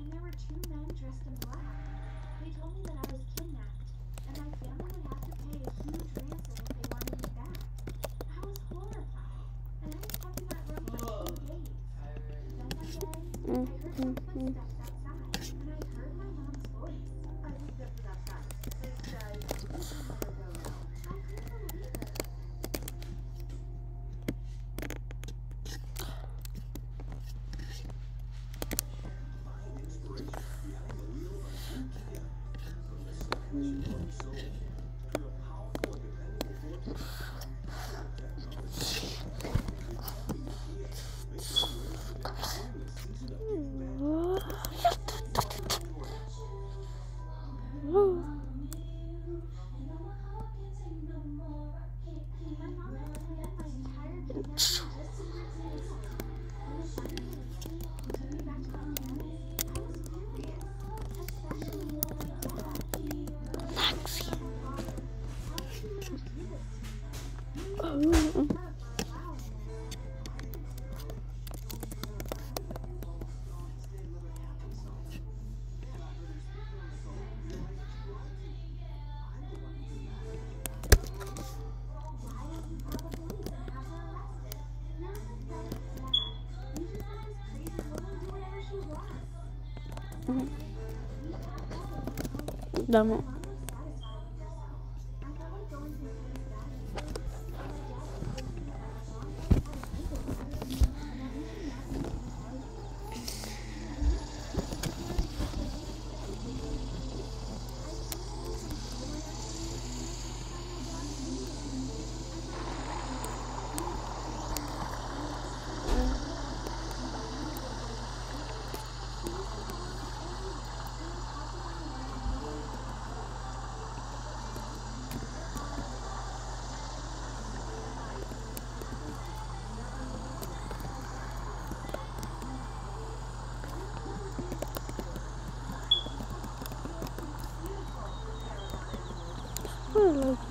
and there were two men dressed in black. They told me that I was kidnapped, and my family would have to pay a huge ransom if they wanted me back. I was horrified, and I was kept in that room for two days. Then one day, I heard some footsteps. wish upon your soul. Dame. 嗯。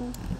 cool.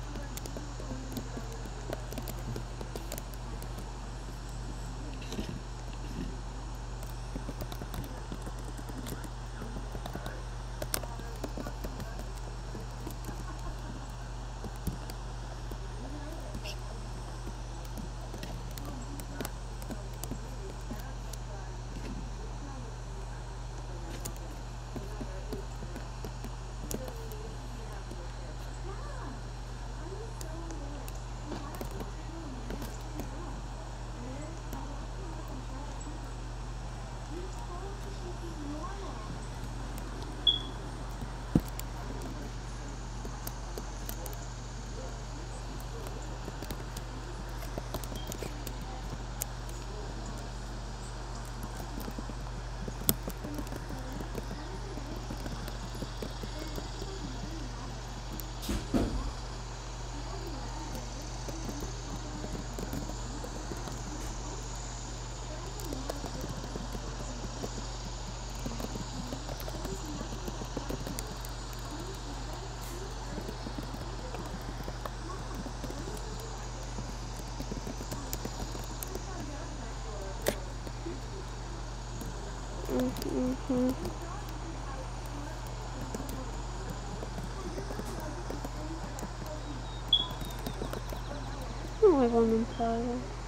uhum. Não, eu vou não.